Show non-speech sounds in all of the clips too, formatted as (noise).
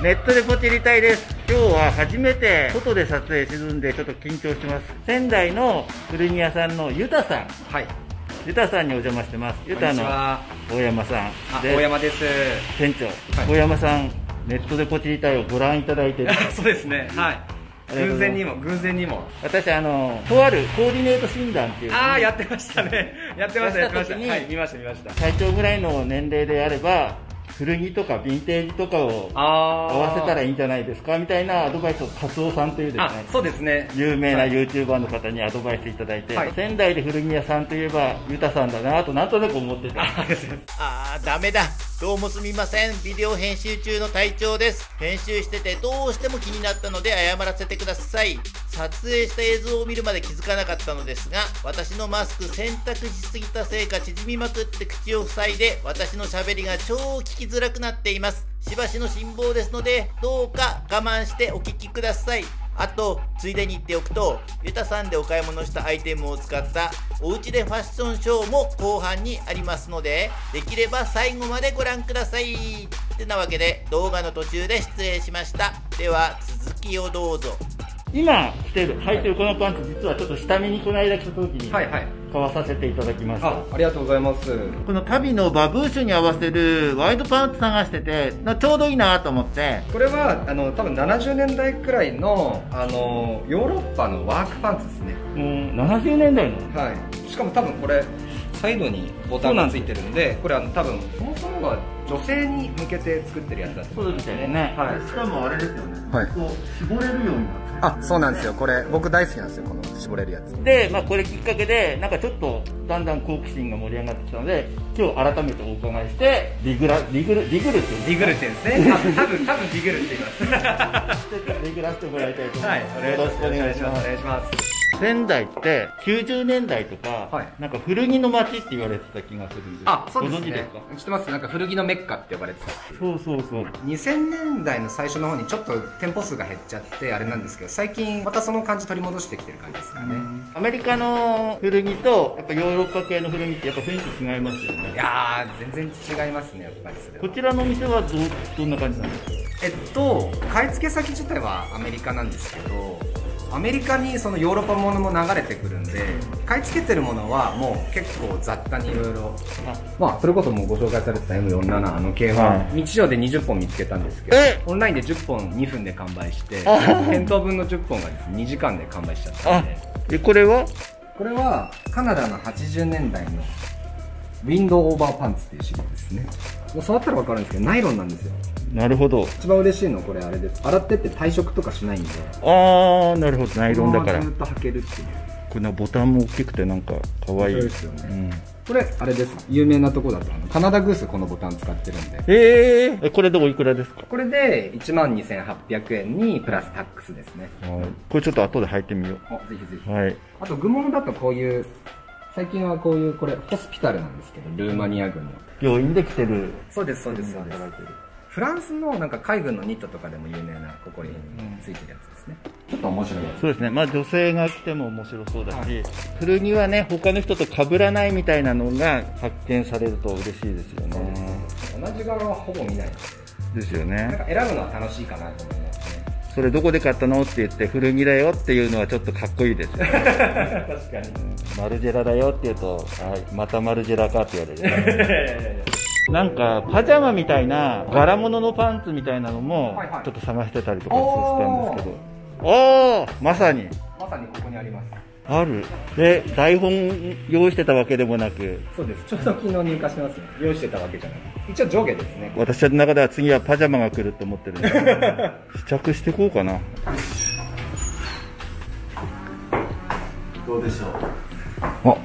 ネットでポチりたいです。今日は初めて外で撮影するんでちょっと緊張してます。仙台の古着屋さんのゆたさん。はい。ゆたさんにお邪魔してます。ゆたの大山さん。あ大山です。店長、はい。大山さんネットでポチりたいをご覧いただいてる。(laughs) そうですね。はい。偶然にも偶然にも。私あのとあるコーディネート診断っていう。ああやってましたね。やってましたやってました。(laughs) はい見ました見ました。体調ぐらいの年齢であれば古着とかヴィンテージとかをあ合わせたらいいんじゃないですかみたいなアドバイスを達夫さんというですあねそうですね有名なはい YouTuber の方にアドバイスいただいて、はい仙台で古着屋さんといえばユタさんだなとなんとなく思ってたあですねあー、ダメだ。どうもすみません。ビデオ編集中の隊長です。編集しててどうしても気になったので謝らせてください。撮影した映像を見るまで気づかなかったのですが、私のマスク選択しすぎたせいか縮みまくって口を塞いで、私の喋りが超聞きづらくなっています。しばしの辛抱ですので、どうか我慢してお聞きください。あと、ついでに言っておくと、ユタさんでお買い物したアイテムを使ったおうちでファッションショーも後半にありますので、できれば最後までご覧ください。ってなわけで、動画の途中で失礼しました。では、続きをどうぞ。今着てる履いてるこのパンツ実はちょっと下見にこの間来た時にはいはい。買わさせていただきました、あありがとうございます。この旅のバブーシュに合わせるワイドパンツ探しててなちょうどいいなと思って。これはあの多分70年代くらいのあのヨーロッパのワークパンツですね。もう70年代の？はい。しかも多分これサイドにボタンがついてるんでこれあの多分そもそもが女性に向けて作ってるやつだと思そうですよね、はい。しかもあれですよね、はい。こう絞れるようになってあそうなんですよ。これ僕大好きなんですよ。この絞れるやつ。で、まあ、これきっかけでなんかちょっとだんだん好奇心が盛り上がってきたので今日改めてお伺いしてリグラリグルリグルっていうディグルって言うんですね。(laughs) 多分多分ディグルって言います。リグラしてもらいたいと思います、はいよろしくお願いします。お願いします仙台って90年代とか、はい。なんか古着の街って言われてた気がするんです。あそうですね。知ですか？知ってます。なんか古着のメッカって呼ばれてた。そうそうそう。2000年代の最初の方にちょっと店舗数が減っちゃってあれなんですけど最近またその感じ取り戻してきてる感じですかね、アメリカの古着とやっぱヨーロッパ系の古着ってやっぱ雰囲気違いますよね。いやー全然違いますねやっぱりそれは。こちらのお店はどうどんな感じなんですか？えっと買い付け先自体はアメリカなんですけどアメリカにそのヨーロッパものも流れてくるんで買い付けてるものはもう結構雑多にいろいろまあそれこそもうご紹介されてた M47 あの系は、はい。日常で20本見つけたんですけどえ？オンラインで10本2分で完売してあ店頭分の10本がですね2時間で完売しちゃったあんで。でこれは？これはカナダの80年代のウィンドウオーバーパンツっていうシリーズですねもう触ったら分かるんですけどナイロンなんですよ。なるほど。一番嬉しいのはこれあれです。洗ってって退色とかしないんで。ああなるほど。ナイロンだから。ずっと履けるっていう。このボタンも大きくてなんか可愛い。ですよね。うん、これあれです有名なとこだとあのカナダグースこのボタン使ってるんで。えー、えこれでおいくらですか？これで1万2800円にプラスタックスですね。はい。これちょっと後で履いてみよあぜひぜひ。うはい。あと具物だとこういう最近はこういうこれホスピタルなんですけどルーマニア軍の。病院で着てる。そうですそうですそうです。フランスのなんか海軍のニットとかでも有名なここについてるやつですね、ちょっと面白いそうですね。まあ女性が着ても面白そうだし、古着はね他の人と被らないみたいなのが発見されると嬉しいですよね。同じ柄はほぼ見ないで。すよね。なんか選ぶのは楽しいかなと思います。ねそれどこで買ったの？って言って古着だよっていうのはちょっとかっこいいです。よ (laughs) ね確かに。マルジェラだよって言うと、はい、またマルジェラかって言われる。(laughs) なんかパジャマみたいな柄物のパンツみたいなのもはいはい。ちょっと探してたりとかしたんですけど。おおまさに。まさにここにありますある。で台本用意してたわけでもなく。そうです。ちょうど昨日入荷しますね。用意してたわけじゃない。一応上下ですね。私の中では次はパジャマが来ると思ってるんで。(laughs) 試着していこうかな。どうでしょう？あ。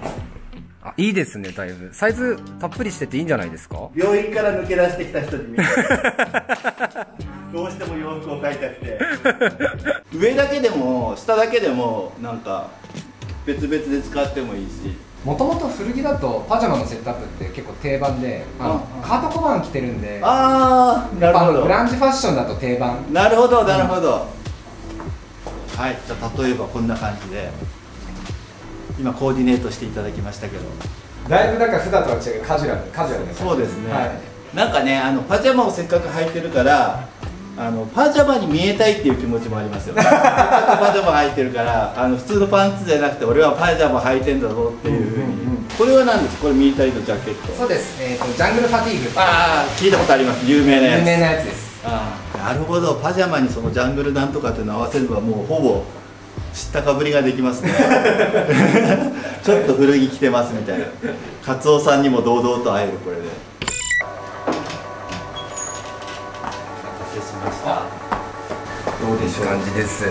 あいいですねだいぶ。サイズたっぷりしてていいんじゃないですか？病院から抜け出してきた人に見 (laughs) どうしても洋服を買いたくて。上だけでも下だけでもなんか別々で使ってもいいし。もともと古着だとパジャマのセットアップって結構定番であカート小判着てるんでああなるほど。あのグランジファッションだと定番。なるほどなるほど、はいじゃあ例えばこんな感じで今コーディネートしていただきましたけど。だいぶだから普段とは違うカジュアルカジュアルですそうですね、はい。なんかねあのパジャマをせっかく履いてるからあのパジャマに見えたいっていう気持ちもありますよね。(laughs) パジャマ履いてるからあの普通のパンツじゃなくて俺はパジャマ履いてんだぞっていうふうに、うんうんうん。これは何です？かこれミリタリーのジャケット。そうです、えー、とジャングルファティーグ。ああ聞いたことあります。有名なやつ。有名なやつです。ああなるほど。パジャマにそのジャングルなんとかっていうのを合わせればもうほぼ知ったかぶりができますね。(laughs) ちょっと古着着てますみたいな。カツオさんにも堂々と会えるこれでました。どうでしょう？感じです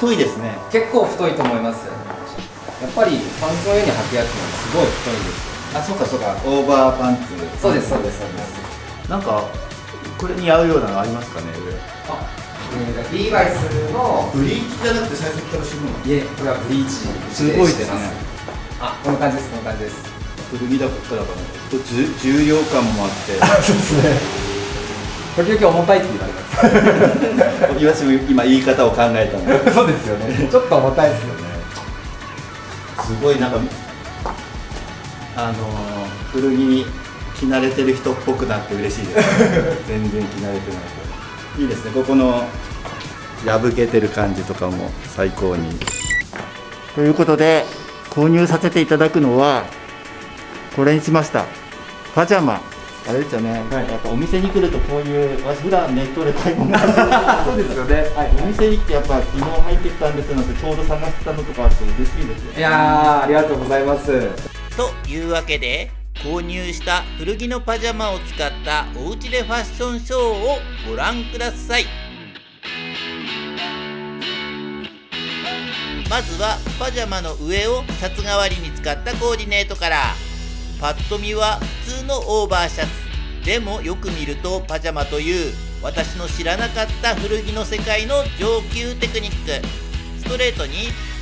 太いですね。結構太いと思います。やっぱりパンツの上に履くやつもすごい太いんです。よあそうかそうか。オーバーパンツ。そうですそうですそうです。なんかこれに合うようなのありますかねあ、えー、リーバイスの上ブリーチじゃなくて最初から絞るのいえこれはブリーチすごいですね。あこんな感じですこんな感じです。古着だからかな重重量感もあって。(laughs) そうですね時々重たいって言われます。岩島今言い方を考えたの。(laughs) そうですよね。ちょっと重たいですよね。すごいなんかあのー古着着慣れてる人っぽくなって嬉しいです。(laughs) 全然着慣れてないといいですね。ここの破けてる感じとかも最高に。ということで購入させていただくのはこれにしました。パジャマあれですよね、やっぱお店に来るとこういう私普段ネットで買い物 (laughs) そうですよね。はい。お店に来てやっぱ昨日入ってきたんですのでちょうど探してたのとかあって嬉しいですよいやーありがとうございます。というわけで購入した古着のパジャマを使ったおうちでファッションショーをご覧ください。まずはパジャマの上をシャツ代わりに使ったコーディネートからパッと見は普通のオーバーシャツ。でもよく見るとパジャマという私の知らなかった古着の世界の上級テクニック。ストレートに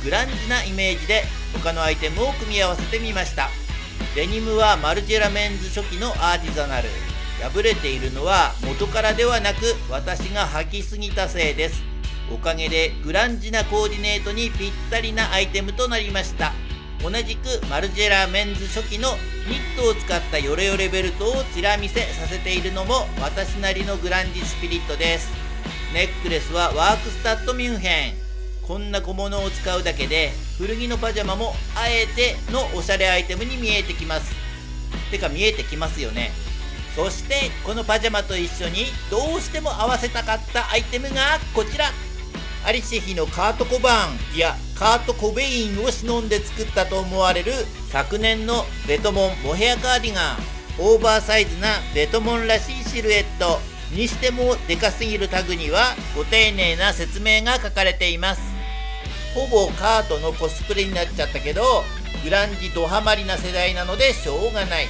グランジなイメージで他のアイテムを組み合わせてみました。デニムはマルジェラメンズ初期のアーティザナル。破れているのは元からではなく私が履きすぎたせいです。おかげでグランジなコーディネートにぴったりなアイテムとなりました。同じくマルジェラメンズ初期のニットを使ったヨレヨレベルトをチラ見せさせているのも私なりのグランジスピリットです。ネックレスはワークスタッドミュンヘン。こんな小物を使うだけで古着のパジャマもあえてのおしゃれアイテムに見えてきます。てか見えてきますよね。そしてこのパジャマと一緒にどうしても合わせたかったアイテムがこちら。アリシヒのカート・コバンいやカート・コベインを忍んで作ったと思われる昨年のベトモンモヘアカーディガン。オーバーサイズなベトモンらしいシルエット。にしてもデカすぎるタグにはご丁寧な説明が書かれています。ほぼカートのコスプレになっちゃったけどグランジドハマりな世代なのでしょうがない。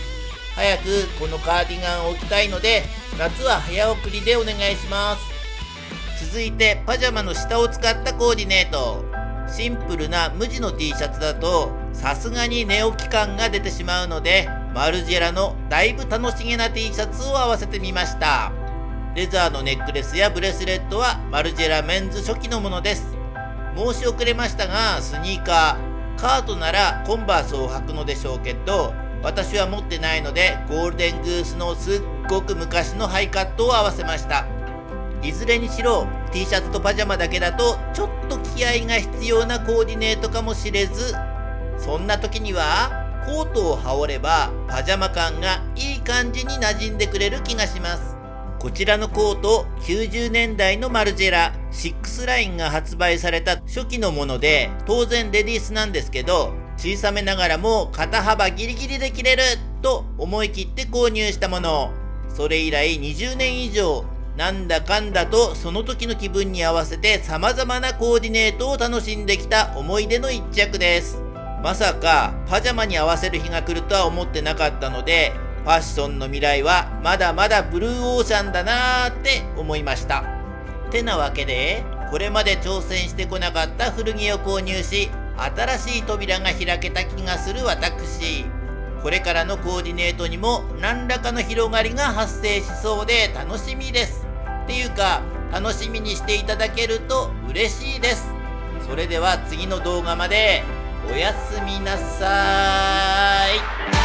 早くこのカーディガンを着たいので夏は早送りでお願いします。続いてパジャマの下を使ったコーディネート。シンプルな無地の T シャツだとさすがに寝起き感が出てしまうのでマルジェラのだいぶ楽しげな T シャツを合わせてみました。レザーのネックレスやブレスレットはマルジェラメンズ初期のものです。申し遅れましたがスニーカーカートならコンバースを履くのでしょうけど私は持ってないのでゴールデングースのすっごく昔のハイカットを合わせました。いずれにしろ T シャツとパジャマだけだとちょっと気合が必要なコーディネートかもしれずそんな時にはコートを羽織ればパジャマ感がいい感じに馴染んでくれる気がします。こちらのコート90年代のマルジェラ6ラインが発売された初期のもので当然レディースなんですけど小さめながらも肩幅ギリギリで着れると思い切って購入したもの。それ以来20年以上なんだかんだとその時の気分に合わせて様々なコーディネートを楽しんできた思い出の一着です。まさかパジャマに合わせる日が来るとは思ってなかったのでファッションの未来はまだまだブルーオーシャンだなーって思いました。てなわけでこれまで挑戦してこなかった古着を購入し新しい扉が開けた気がする私。これからのコーディネートにも何らかの広がりが発生しそうで楽しみです。っていうか楽しみにしていただけると嬉しいです。それでは次の動画まで。おやすみなさーい。